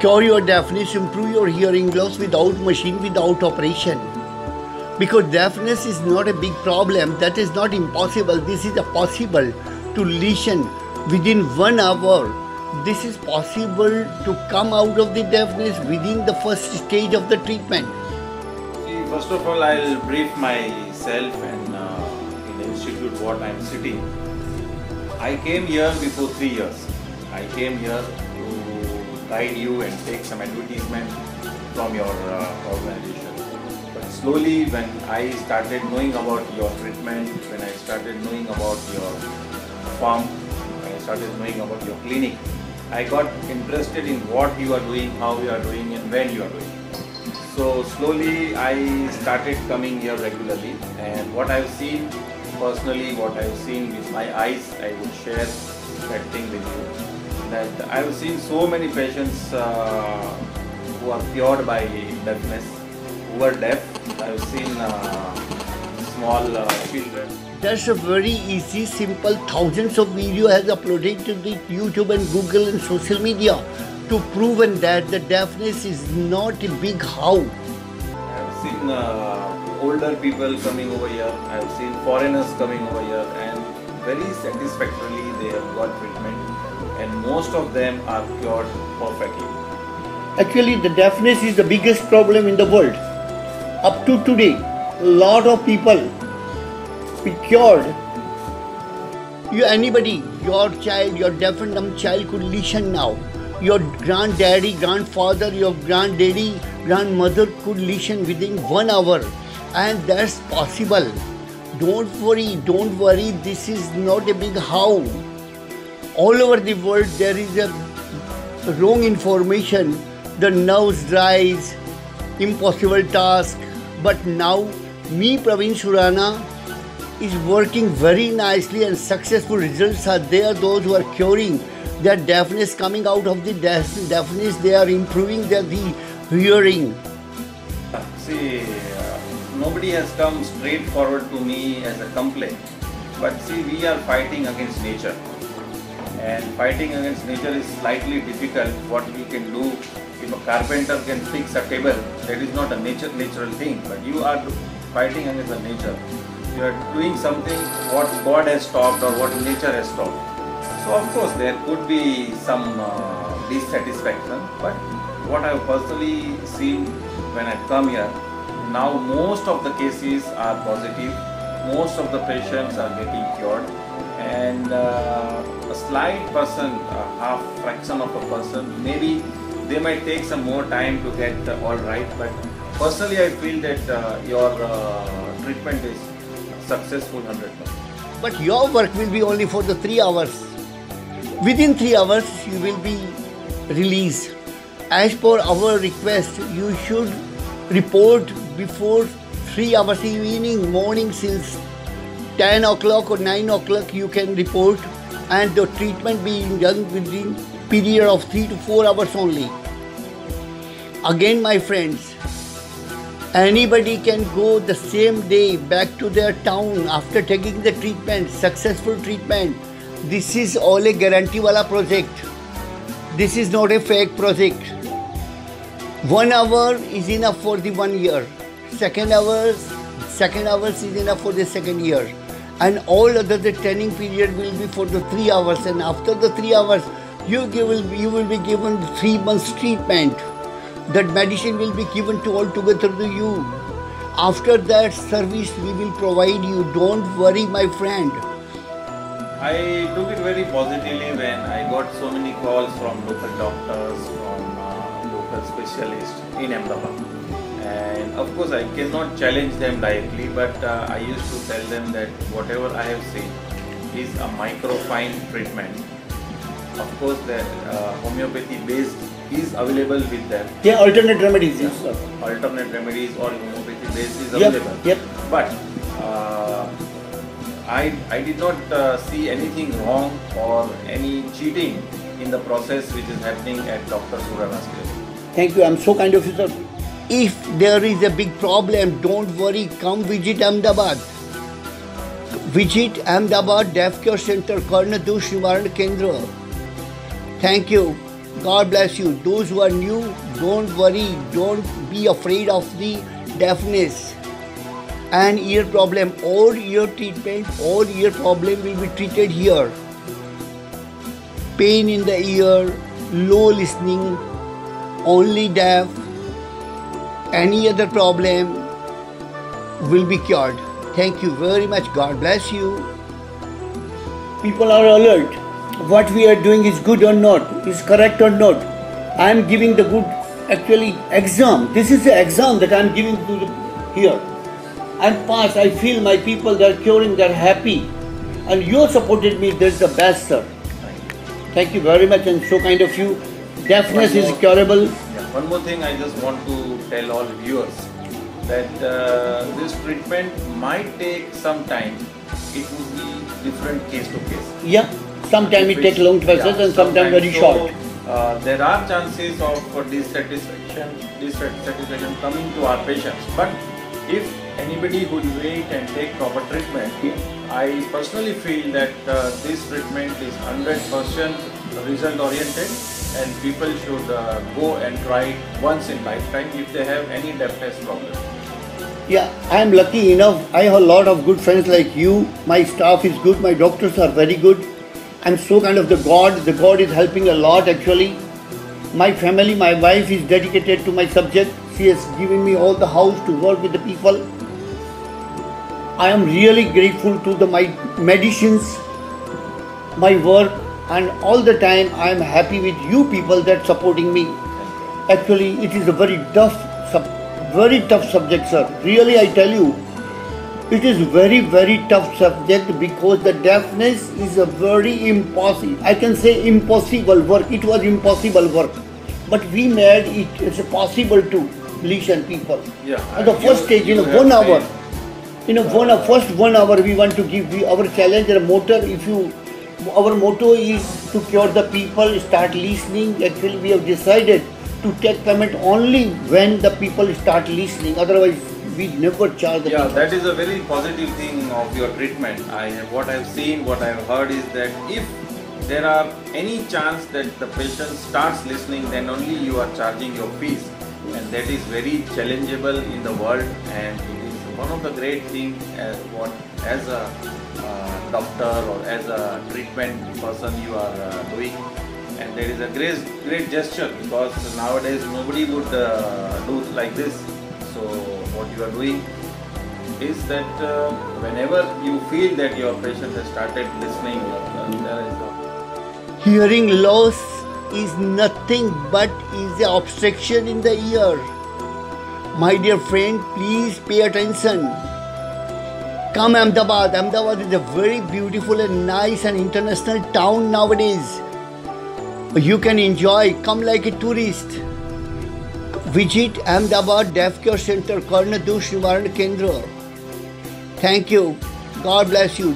Cure your deafness, improve your hearing loss without machine, without operation. Because deafness is not a big problem, that is not impossible. This is possible to listen within one hour. This is possible to come out of the deafness within the first stage of the treatment. See, first of all, I'll brief myself and uh, in the institute what I'm sitting. I came here before three years. I came here guide you and take some advertisement from your uh, organization. But slowly, when I started knowing about your treatment, when I started knowing about your farm, when I started knowing about your clinic, I got interested in what you are doing, how you are doing, and when you are doing. So slowly I started coming here regularly and what I've seen personally, what I've seen with my eyes, I would share that thing with you. That I've seen so many patients uh, who are cured by deafness, who are deaf. I've seen uh, small uh, children. That's a very easy, simple. Thousands of video has uploaded to the YouTube and Google and social media to proven that the deafness is not a big how. I've seen uh, older people coming over here. I've seen foreigners coming over here, and very satisfactorily they have got treatment, and most of them are cured perfectly. Actually, the deafness is the biggest problem in the world. Up to today, a lot of people be cured. You anybody, your child, your deaf and dumb child could listen now. Your granddaddy, grandfather, your granddaddy, grandmother could listen within one hour, and that's possible. Don't worry, don't worry. This is not a big how. All over the world, there is a wrong information. The nerves dries, impossible task. But now, me, Praveen Surana, is working very nicely and successful results are there. Those who are curing their deafness, coming out of the deaf- deafness, they are improving their the hearing. See, uh, nobody has come straight forward to me as a complaint, but see, we are fighting against nature, and fighting against nature is slightly difficult. What we can do, if a carpenter can fix a table, that is not a nature natural thing, but you are fighting against the nature. You are doing something what God has stopped or what nature has stopped. So of course there could be some uh, dissatisfaction, but what I have personally seen when I come here, now most of the cases are positive, most of the patients are getting cured, and uh, a slight person, a half fraction of a person, maybe they might take some more time to get uh, all right, but personally I feel that uh, your uh, treatment is successful 100%. But your work will be only for the three hours. Within three hours, you will be released. As per our request, you should report before three hours evening, morning since 10 o'clock or 9 o'clock you can report and the treatment being done within period of 3 to 4 hours only. Again my friends, Anybody can go the same day back to their town after taking the treatment, successful treatment. This is all a guarantee wala project. This is not a fake project. One hour is enough for the one year. Second hours, second hours is enough for the second year. And all other the training period will be for the three hours. And after the three hours, you give, you will be given three months treatment that medicine will be given to altogether to you. After that service we will provide you. Don't worry, my friend. I took it very positively when I got so many calls from local doctors, from uh, local specialists in Ahmedabad. And of course, I cannot challenge them directly, but uh, I used to tell them that whatever I have seen is a microfine treatment. Of course, the uh, homeopathy based is available with them. Yeah, alternate remedies. Yes, sir. Alternate remedies or homeopathy based is available. yep. yep. But uh, I, I did not uh, see anything wrong or any cheating in the process which is happening at Dr. Surana's clinic. Thank you. I'm so kind of you, sir. If there is a big problem, don't worry. Come visit Ahmedabad. Visit Ahmedabad Deaf Cure Center, Karnadush Nivaran Kendra. Thank you. God bless you. Those who are new, don't worry, don't be afraid of the deafness and ear problem. All ear treatment, all ear problem will be treated here. Pain in the ear, low listening, only deaf, any other problem will be cured. Thank you very much. God bless you. people are alert. What we are doing is good or not, is correct or not. I am giving the good, actually, exam. This is the exam that I am giving to the, here. I'm pass. I feel my people, they're curing, they're happy. And you supported me, that's the best, sir. Thank you very much and so kind of you. Deafness is more. curable. Yeah, one more thing I just want to tell all viewers that uh, this treatment might take some time. It would be different case to case. Yeah, sometimes it takes long process yeah, and sometimes very so, short. Uh, there are chances of uh, dissatisfaction, dissatisfaction coming to our patients. But if anybody would wait and take proper treatment, Yeah. I personally feel that uh, this treatment is 100% result oriented and people should uh, go and try once in lifetime if they have any deafness problem. Yeah, I am lucky enough. I have a lot of good friends like you. My staff is good. My doctors are very good. I'm so kind of the God. The God is helping a lot actually. My family, my wife is dedicated to my subject. She has given me all the house to work with the people. I am really grateful to the my medicines, my work, and all the time I am happy with you people that supporting me. Actually, it is a very tough, sub, very tough subject, sir. Really, I tell you, it is very, very tough subject because the deafness is a very impossible. I can say impossible work. It was impossible work, but we made it. It's possible to listen people. Yeah, At the first you- stage, in you a have one hour, in a one first one hour, we want to give we, our challenge. Our motto, if you, our motto is to cure the people. Start listening. Actually, we have decided to take payment only when the people start listening. Otherwise, we never charge the Yeah, people. that is a very positive thing of your treatment. I have what I've seen, what I've heard is that if there are any chance that the patient starts listening, then only you are charging your fees, and that is very challengeable in the world, and one of the great things as what as a uh, doctor or as a treatment person you are uh, doing. And there is a great, great gesture because nowadays nobody would uh, do like this. So what you are doing is that uh, whenever you feel that your patient has started listening, Hearing loss is nothing but is the obstruction in the ear. My dear friend, please pay attention. Come Ahmedabad. Ahmedabad is a very beautiful and nice and international town nowadays. You can enjoy, come like a tourist. Visit Ahmedabad Deaf Cure Center, Karnadush Nivaran Kendra. Thank you. God bless you.